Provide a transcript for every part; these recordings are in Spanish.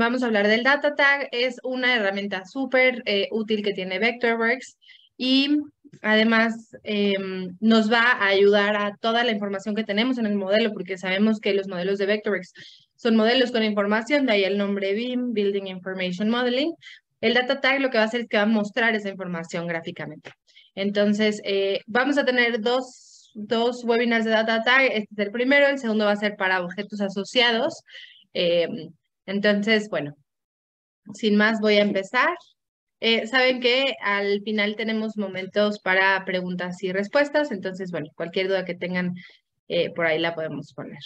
vamos a hablar del data tag. Es una herramienta súper eh, útil que tiene Vectorworks y además em, nos va a ayudar a toda la información que tenemos en el modelo, porque sabemos que los modelos de Vectorworks son modelos con información, de ahí el nombre BIM, Building Information Modeling. El data tag lo que va a hacer es que va a mostrar esa información gráficamente. Entonces, eh, vamos a tener dos, dos webinars de data tag. Este es el primero, el segundo va a ser para objetos asociados. Em, entonces, bueno, sin más voy a empezar. Eh, saben que al final tenemos momentos para preguntas y respuestas, entonces, bueno, cualquier duda que tengan eh, por ahí la podemos poner.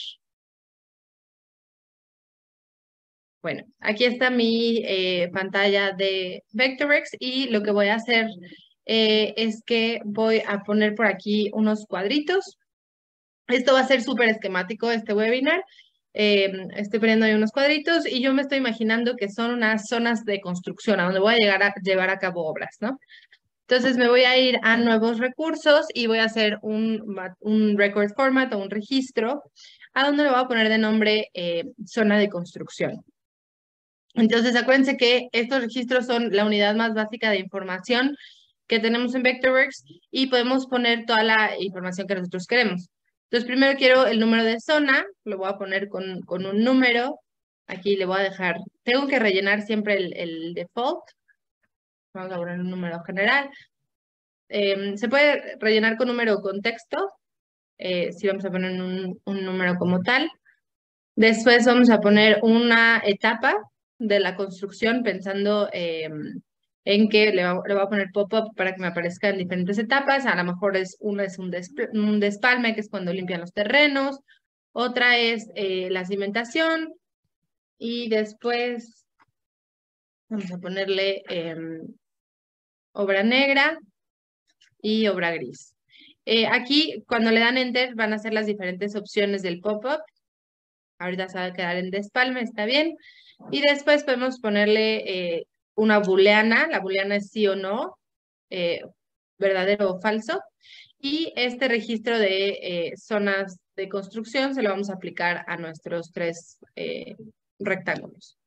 Bueno, aquí está mi eh, pantalla de Vectorworks y lo que voy a hacer es que voy a poner por aquí unos cuadritos. Esto va a ser súper esquemático, este webinar. Em, estoy poniendo ahí unos cuadritos y yo me estoy imaginando que son unas zonas de construcción a donde voy a llegar a llevar a cabo obras, ¿no? Entonces me voy a ir a nuevos recursos y voy a hacer un, un record format o un registro a donde le voy a poner de nombre eh, zona de construcción. Entonces acuérdense que estos registros son la unidad más básica de información que tenemos en Vectorworks y podemos poner toda la información que nosotros queremos. Entonces, primero quiero el número de zona, lo voy a poner con, con un número. Aquí le voy a dejar, tengo que rellenar siempre el, el default. Vamos a poner un número general. Em, se puede rellenar con número o con texto, eh, si vamos a poner un, un número como tal. Después vamos a poner una etapa de la construcción pensando em, en que le, va, le voy a poner pop-up para que me aparezca en diferentes etapas. A lo mejor es una es un, un despalme, que es cuando limpian los terrenos. Otra es eh, la cimentación. Y después vamos a ponerle em, obra negra y obra gris. Eh, aquí, cuando le dan Enter, van a ser las diferentes opciones del pop-up. Ahorita se va a quedar en despalme, está bien. Y después podemos ponerle eh, una booleana, la booleana es sí o no, eh, verdadero o falso, y este registro de eh, zonas de construcción se lo vamos a aplicar a nuestros tres eh, rectángulos.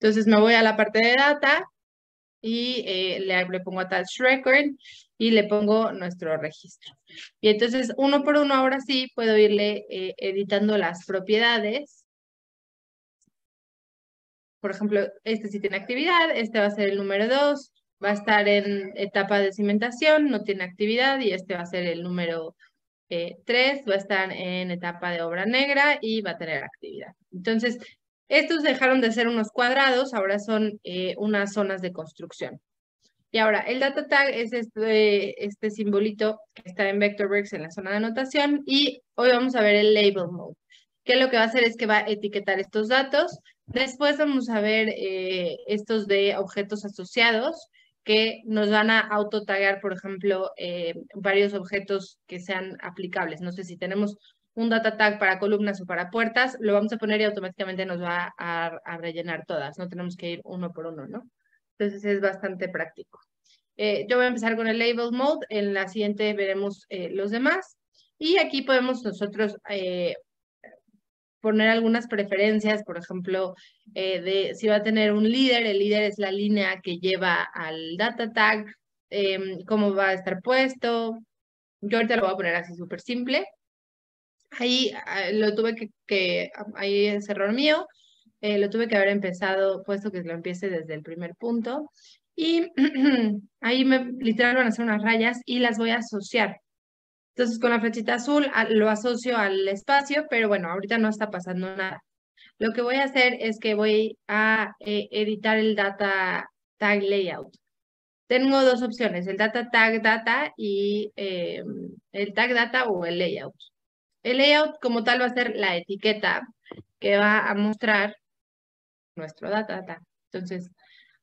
Entonces me voy a la parte de data y le, le, pongo attach record y le pongo nuestro registro. Y entonces uno por uno ahora sí puedo irle editando las propiedades por ejemplo, este sí tiene actividad, este va a ser el número 2, va a estar en etapa de cimentación, no tiene actividad, y este va a ser el número 3, eh, va a estar en etapa de obra negra y va a tener actividad. Entonces, estos dejaron de ser unos cuadrados, ahora son eh, unas zonas de construcción. Y ahora, el data tag es este, este simbolito que está en Vectorworks en la zona de anotación y hoy vamos a ver el label mode, que lo que va a hacer es que va a etiquetar estos datos Después vamos a ver eh, estos de objetos asociados que nos van a auto-tagar, por ejemplo, eh, varios objetos que sean aplicables. No sé si tenemos un data tag para columnas o para puertas, lo vamos a poner y automáticamente nos va a, rellenar todas. No tenemos que ir uno por uno, ¿no? Entonces es bastante práctico. Eh, yo voy a empezar con el label mode. En la siguiente veremos los demás. Y aquí podemos nosotros poner algunas preferencias, por ejemplo, eh, de si va a tener un líder, el líder es la línea que lleva al data tag, em, cómo va a estar puesto. Yo ahorita lo voy a poner así súper simple. Ahí ah, lo tuve que, que ahí es error mío, eh, lo tuve que haber empezado, puesto que lo empiece desde el primer punto. Y ahí me literal van a hacer unas rayas y las voy a asociar. Entonces con la flechita azul lo asocio al espacio, pero bueno, ahorita no está pasando nada. Lo que voy a hacer es que voy a eh, editar el data tag layout. Tengo dos opciones, el data tag data y eh, el tag data o el layout. El layout como tal va a ser la etiqueta que va a mostrar nuestro data data. Entonces,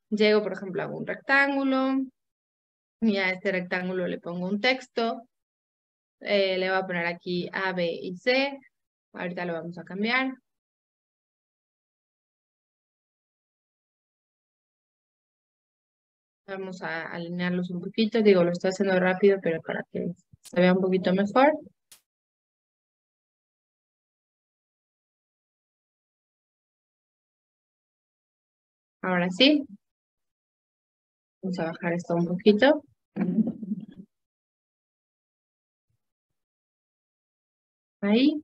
llego, por ejemplo, a un rectángulo y a este rectángulo le pongo un texto eh, le voy a poner aquí A, B y C. Ahorita lo vamos a cambiar. Vamos a alinearlos un poquito. Digo, lo estoy haciendo rápido, pero para que se vea un poquito mejor. Ahora sí. Vamos a bajar esto un poquito. Ahí.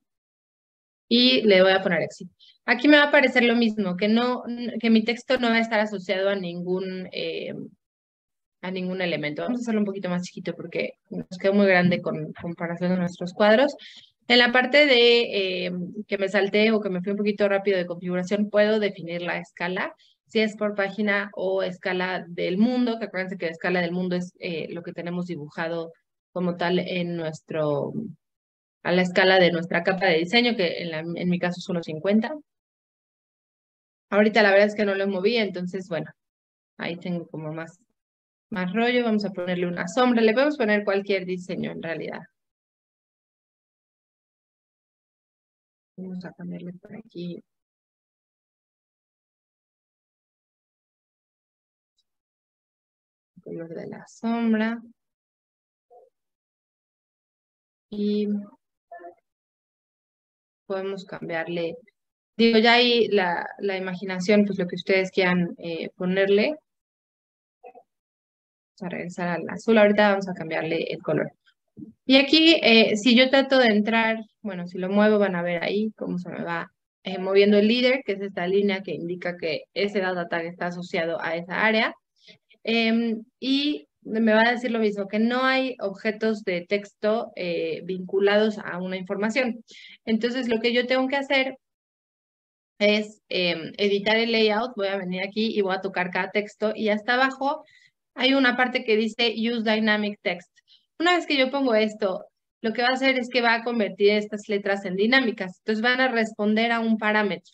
Y le voy a poner exit. Aquí me va a aparecer lo mismo, que, no, que mi texto no va a estar asociado a ningún, eh, a ningún elemento. Vamos a hacerlo un poquito más chiquito porque nos quedó muy grande con comparación a nuestros cuadros. En la parte de eh, que me salté o que me fui un poquito rápido de configuración, puedo definir la escala, si es por página o escala del mundo, que acuérdense que la escala del mundo es eh, lo que tenemos dibujado como tal en nuestro, a la escala de nuestra capa de diseño, que en, en mi caso son los 50. Ahorita la verdad es que no lo moví, entonces bueno, ahí tengo como más, más rollo. Vamos a ponerle una sombra, le podemos poner cualquier diseño en realidad. Vamos a ponerle por aquí. El color de la sombra. Y podemos cambiarle, digo, ya ahí la, la imaginación, pues lo que ustedes quieran eh, ponerle. Vamos a regresar al azul, ahorita vamos a cambiarle el color. Y aquí, eh, si yo trato de entrar, bueno, si lo muevo van a ver ahí cómo se me va eh, moviendo el líder, que es esta línea que indica que ese data tag está asociado a esa área. Em, y me va a decir lo mismo, que no hay objetos de texto eh, vinculados a una información. Entonces, lo que yo tengo que hacer es em, editar el layout, voy a venir aquí y voy a tocar cada texto y hasta abajo hay una parte que dice Use Dynamic Text. Una vez que yo pongo esto, lo que va a hacer es que va a convertir estas letras en dinámicas. Entonces van a responder a un parámetro.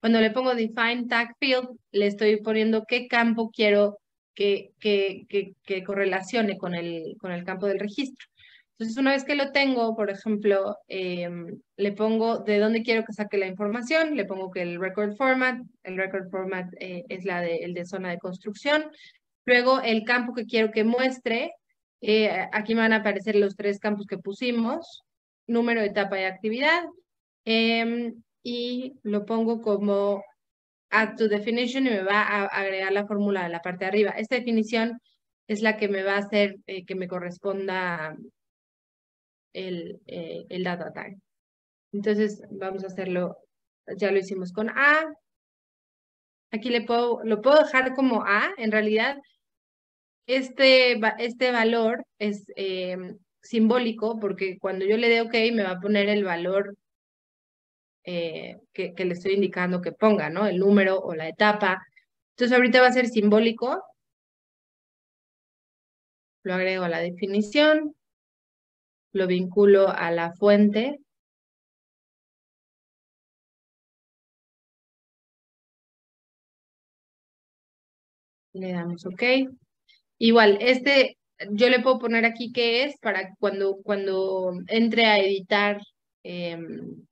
Cuando le pongo define tag field, le estoy poniendo qué campo quiero que, que, que, correlacione con el, con el campo del registro. Entonces, una vez que lo tengo, por ejemplo, em, le pongo de dónde quiero que saque la información, le pongo que el record format, el record format eh, es la de, el de zona de construcción, luego el campo que quiero que muestre, eh, aquí me van a aparecer los tres campos que pusimos, número, etapa y actividad, em, y lo pongo como add to definition y me va a agregar la fórmula de la parte de arriba. Esta definición es la que me va a hacer eh, que me corresponda el, eh, el data tag. Entonces vamos a hacerlo, ya lo hicimos con A. Aquí le puedo, lo puedo dejar como A, en realidad este, este valor es em, simbólico porque cuando yo le dé OK me va a poner el valor eh, que, le estoy indicando que ponga, ¿no? El número o la etapa. Entonces ahorita va a ser simbólico. Lo agrego a la definición. Lo vinculo a la fuente. Le damos OK. Igual, este yo le puedo poner aquí qué es para cuando, cuando entre a editar em,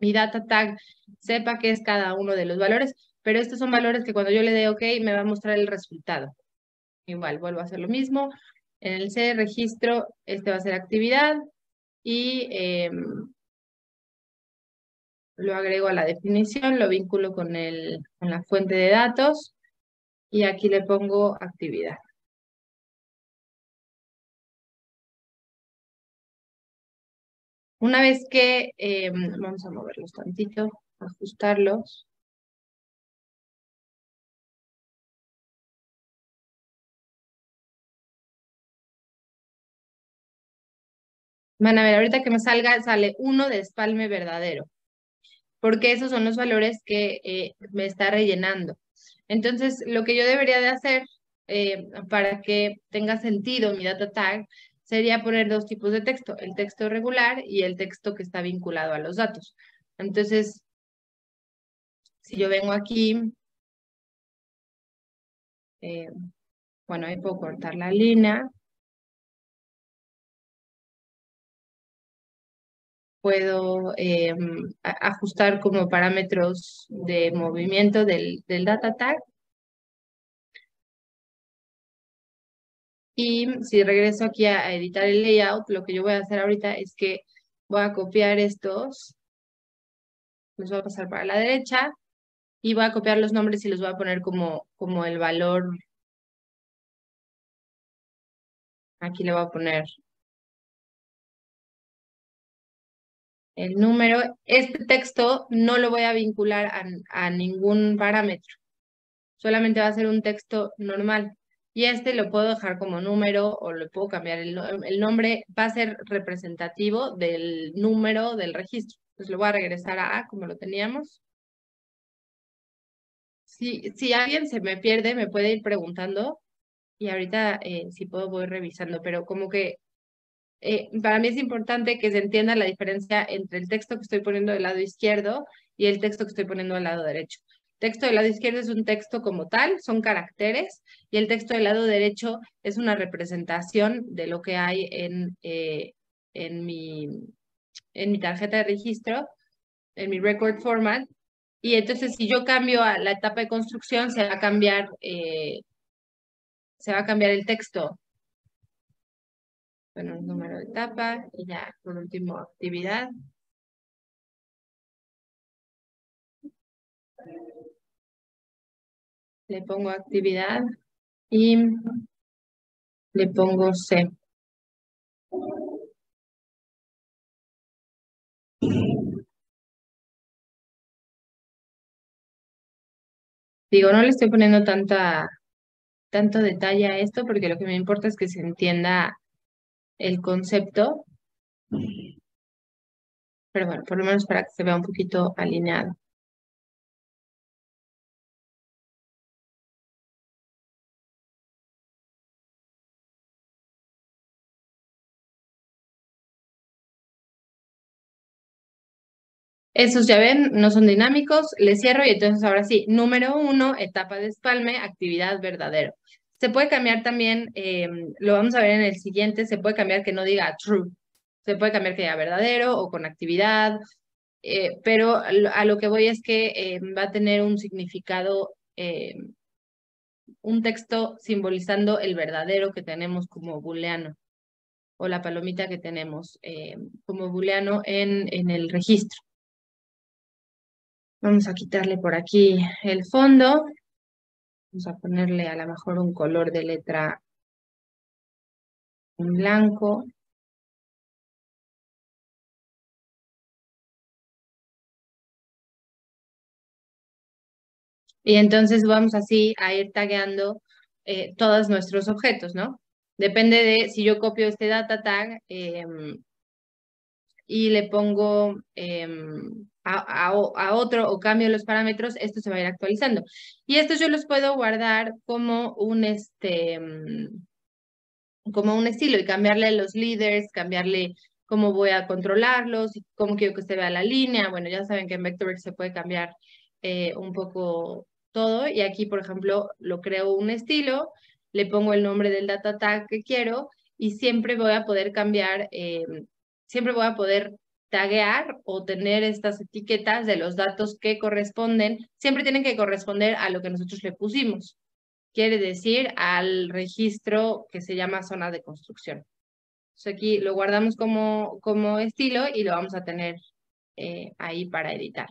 mi data tag sepa qué es cada uno de los valores, pero estos son valores que cuando yo le dé OK me va a mostrar el resultado. Igual, vuelvo a hacer lo mismo. En el C, registro, este va a ser actividad y em, lo agrego a la definición, lo vinculo con, el, con la fuente de datos y aquí le pongo actividad. Una vez que, em, vamos a moverlos tantito, ajustarlos. Van a ver, ahorita que me salga, sale uno de espalme verdadero, porque esos son los valores que eh, me está rellenando. Entonces, lo que yo debería de hacer eh, para que tenga sentido mi data tag sería poner dos tipos de texto, el texto regular y el texto que está vinculado a los datos. Entonces, si yo vengo aquí, eh, bueno, ahí puedo cortar la línea. Puedo eh, ajustar como parámetros de movimiento del, del data tag Y si regreso aquí a editar el layout, lo que yo voy a hacer ahorita es que voy a copiar estos, los voy a pasar para la derecha y voy a copiar los nombres y los voy a poner como, como el valor. Aquí le voy a poner el número. Este texto no lo voy a vincular a, a ningún parámetro. Solamente va a ser un texto normal. Y este lo puedo dejar como número o le puedo cambiar el, nombre. Va a ser representativo del número del registro. Entonces lo voy a regresar a A como lo teníamos. Si, si alguien se me pierde, me puede ir preguntando y ahorita eh, si puedo voy revisando, pero como que eh, para mí es importante que se entienda la diferencia entre el texto que estoy poniendo del lado izquierdo y el texto que estoy poniendo del lado derecho. Texto del lado izquierdo es un texto como tal, son caracteres, y el texto del lado derecho es una representación de lo que hay en, eh, en, mi, en mi tarjeta de registro, en mi record format, y entonces si yo cambio a la etapa de construcción, se va a cambiar, eh, se va a cambiar el texto. Bueno, el número de etapa y ya por último actividad. Le pongo actividad y le pongo C. Digo, no le estoy poniendo tanta, tanto detalle a esto porque lo que me importa es que se entienda el concepto. Pero bueno, por lo menos para que se vea un poquito alineado. Esos ya ven, no son dinámicos, le cierro y entonces ahora sí, número uno, etapa de espalme, actividad verdadero. Se puede cambiar también, em, lo vamos a ver en el siguiente, se puede cambiar que no diga true, se puede cambiar que diga verdadero o con actividad, eh, pero a lo que voy es que em, va a tener un significado, em, un texto simbolizando el verdadero que tenemos como booleano o la palomita que tenemos como booleano en, en el registro. Vamos a quitarle por aquí el fondo. Vamos a ponerle a lo mejor un color de letra en blanco. Y entonces vamos así a ir tagueando eh, todos nuestros objetos, ¿no? Depende de si yo copio este data tag em, y le pongo em, a, otro o cambio los parámetros, esto se va a ir actualizando. Y estos yo los puedo guardar como un, este, mm, como un estilo y cambiarle los leaders, cambiarle cómo voy a controlarlos, cómo quiero que se vea la línea. Bueno, ya saben que en Vectorworks se puede cambiar eh, un poco todo. Y aquí, por ejemplo, lo creo un estilo, le pongo el nombre del data tag que quiero y siempre voy a poder cambiar, eh, siempre voy a poder taguear o tener estas etiquetas de los datos que corresponden, siempre tienen que corresponder a lo que nosotros le pusimos. Quiere decir al registro que se llama zona de construcción. Entonces aquí lo guardamos como, como estilo y lo vamos a tener eh, ahí para editar.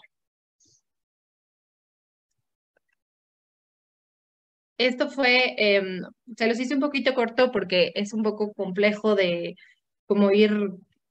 Esto fue, em, se los hice un poquito corto porque es un poco complejo de como ir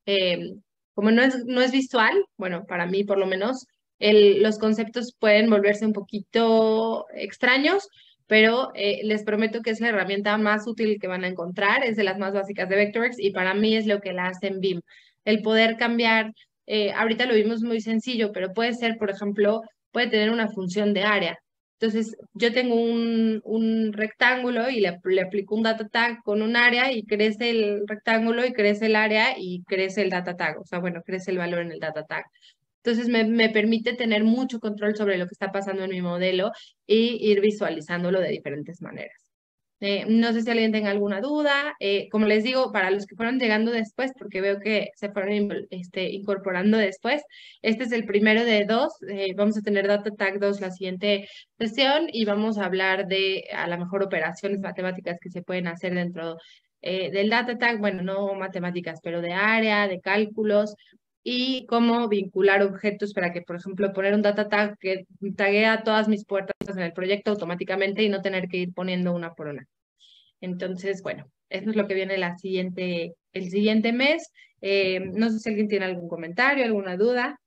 em, como no es, no es visual, bueno, para mí por lo menos, los conceptos pueden volverse un poquito extraños, pero eh, les prometo que es la herramienta más útil que van a encontrar, es de las más básicas de Vectorworks y para mí es lo que la hace en BIM. El poder cambiar, eh, ahorita lo vimos muy sencillo, pero puede ser, por ejemplo, puede tener una función de área. Entonces, yo tengo un, un rectángulo y le, le, aplico un data tag con un área y crece el rectángulo y crece el área y crece el data tag. O sea, bueno, crece el valor en el data tag. Entonces, me, me permite tener mucho control sobre lo que está pasando en mi modelo y ir visualizándolo de diferentes maneras. Eh, no sé si alguien tenga alguna duda. Eh, como les digo, para los que fueron llegando después, porque veo que se fueron este, incorporando después, este es el primero de dos. Eh, vamos a tener Data Tag 2 la siguiente sesión y vamos a hablar de a lo mejor operaciones matemáticas que se pueden hacer dentro del Data Tag. Bueno, no matemáticas, pero de área, de cálculos. Y cómo vincular objetos para que, por ejemplo, poner un data tag que taguea todas mis puertas en el proyecto automáticamente y no tener que ir poniendo una por una. Entonces, bueno, eso es lo que viene la siguiente, el siguiente mes. Eh, no sé si alguien tiene algún comentario, alguna duda.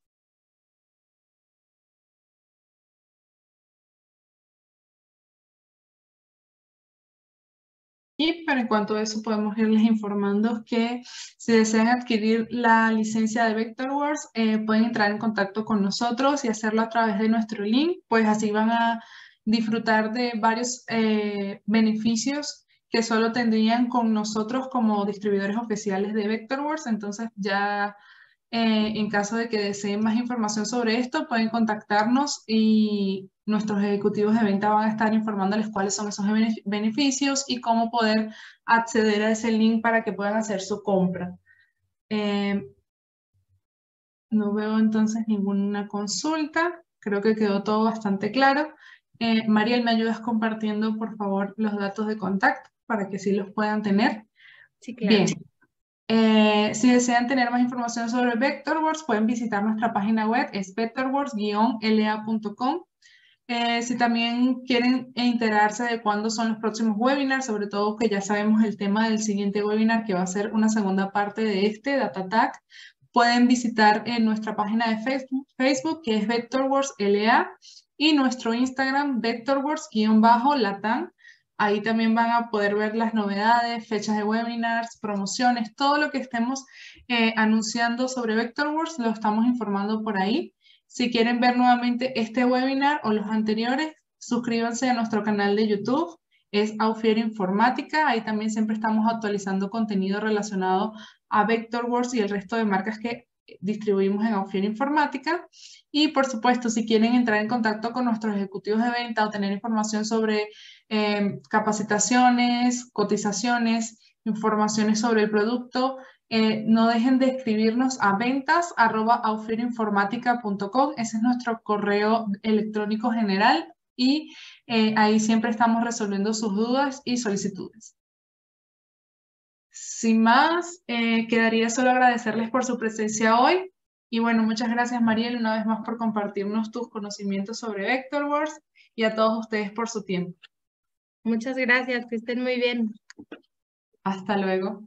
En cuanto a eso podemos irles informando que si desean adquirir la licencia de Vectorworks eh, pueden entrar en contacto con nosotros y hacerlo a través de nuestro link, pues así van a disfrutar de varios eh, beneficios que solo tendrían con nosotros como distribuidores oficiales de Vectorworks. Entonces ya eh, en caso de que deseen más información sobre esto, pueden contactarnos y nuestros ejecutivos de venta van a estar informándoles cuáles son esos beneficios y cómo poder acceder a ese link para que puedan hacer su compra. Eh, no veo entonces ninguna consulta. Creo que quedó todo bastante claro. Eh, Mariel, ¿me ayudas compartiendo, por favor, los datos de contacto para que sí los puedan tener? Sí, claro. Bien. Eh, si desean tener más información sobre Vectorworks, pueden visitar nuestra página web, es vectorworks-la.com. Eh, si también quieren enterarse de cuándo son los próximos webinars, sobre todo que ya sabemos el tema del siguiente webinar, que va a ser una segunda parte de este, DataTag, pueden visitar en nuestra página de Facebook, Facebook que es Vectorworks LA, y nuestro Instagram, Vectorworks-Latam. Ahí también van a poder ver las novedades, fechas de webinars, promociones, todo lo que estemos eh, anunciando sobre Vectorworks lo estamos informando por ahí. Si quieren ver nuevamente este webinar o los anteriores, suscríbanse a nuestro canal de YouTube. Es Aufier Informática. Ahí también siempre estamos actualizando contenido relacionado a Vectorworks y el resto de marcas que distribuimos en Aufier Informática. Y por supuesto, si quieren entrar en contacto con nuestros ejecutivos de venta o tener información sobre eh, capacitaciones, cotizaciones, informaciones sobre el producto, eh, no dejen de escribirnos a ventas Ese es nuestro correo electrónico general y eh, ahí siempre estamos resolviendo sus dudas y solicitudes. Sin más, quedaría solo agradecerles por su presencia hoy. Y bueno, muchas gracias Mariel una vez más por compartirnos tus conocimientos sobre Vectorworks y a todos ustedes por su tiempo. Muchas gracias, que estén muy bien. Hasta luego.